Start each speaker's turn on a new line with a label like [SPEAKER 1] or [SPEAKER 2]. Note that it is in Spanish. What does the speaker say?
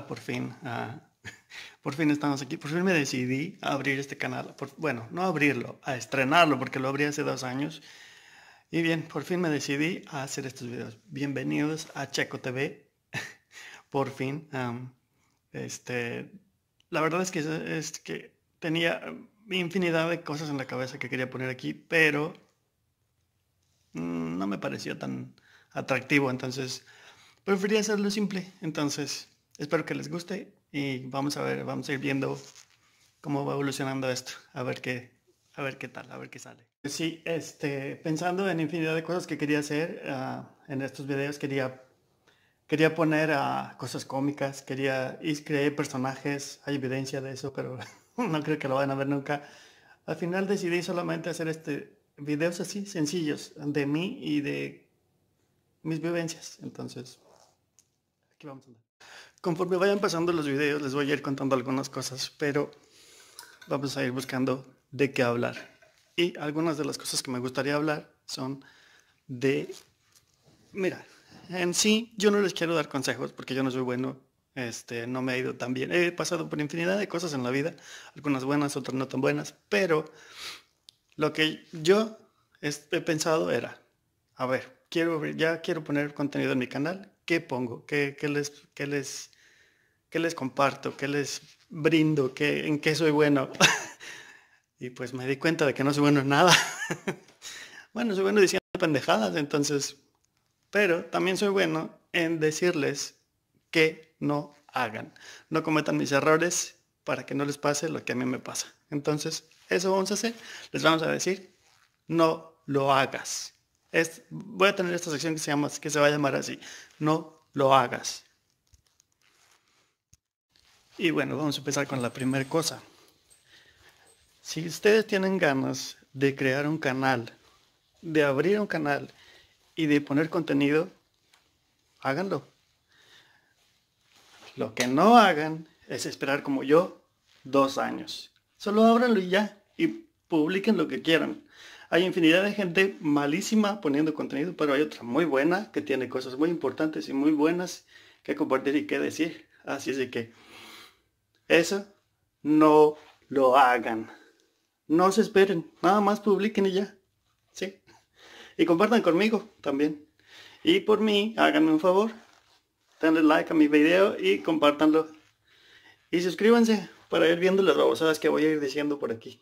[SPEAKER 1] Por fin. ah, por fin estamos aquí. Por fin me decidí a abrir este canal. Por- bueno, no abrirlo, a estrenarlo, porque lo abrí hace dos años. Y bien, por fin me decidí a hacer estos videos. Bienvenidos a Checo TV. por fin. este, la verdad es que, es que tenía infinidad de cosas en la cabeza que quería poner aquí, pero mm, no me pareció tan atractivo. Entonces, preferí hacerlo simple. Entonces, espero que les guste y vamos a ver, vamos a ir viendo cómo va evolucionando esto. A ver qué, a ver qué tal, a ver qué sale. Sí, este, pensando en infinidad de cosas que quería hacer ah, en estos videos, quería, quería poner ah, cosas cómicas, quería, y creé personajes, hay evidencia de eso, pero no creo que lo vayan a ver nunca. Al final decidí solamente hacer este videos así, sencillos, de mí y de mis vivencias. Entonces, aquí vamos a andar. Conforme vayan pasando los videos, les voy a ir contando algunas cosas, pero vamos a ir buscando de qué hablar. Y algunas de las cosas que me gustaría hablar son de... Mira, en sí yo no les quiero dar consejos porque yo no soy bueno, este, no me ha ido tan bien. He pasado por infinidad de cosas en la vida, algunas buenas, otras no tan buenas, pero lo que yo he pensado era, a ver, quiero, ya quiero poner contenido en mi canal, ¿qué pongo? ¿Qué, qué les, qué les, qué les comparto? ¿Qué les brindo? ¿Qué, ¿En qué soy bueno? y pues me di cuenta de que no soy bueno en nada. bueno, soy bueno diciendo pendejadas, entonces, pero también soy bueno en decirles que no hagan, no cometan mis errores para que no les pase lo que a mí me pasa. Entonces, eso vamos a hacer. Les vamos a decir, no lo hagas. Voy a tener esta sección que se, llama, que se va a llamar así, no lo hagas. Y bueno, vamos a empezar con la primera cosa. Si ustedes tienen ganas de crear un canal, de abrir un canal y de poner contenido, háganlo. Lo que no hagan es esperar como yo dos años. Solo ábranlo y ya. Y publiquen lo que quieran. Hay infinidad de gente malísima poniendo contenido, pero hay otra muy buena que tiene cosas muy importantes y muy buenas que compartir y que decir. Así es de que eso no lo hagan. No se esperen. Nada más publiquen y ya. ¿Sí? Y compartan conmigo también. Y por mí, háganme un favor. Denle like a mi video y compártanlo. Y suscríbanse para ir viendo las babosadas que voy a ir diciendo por aquí.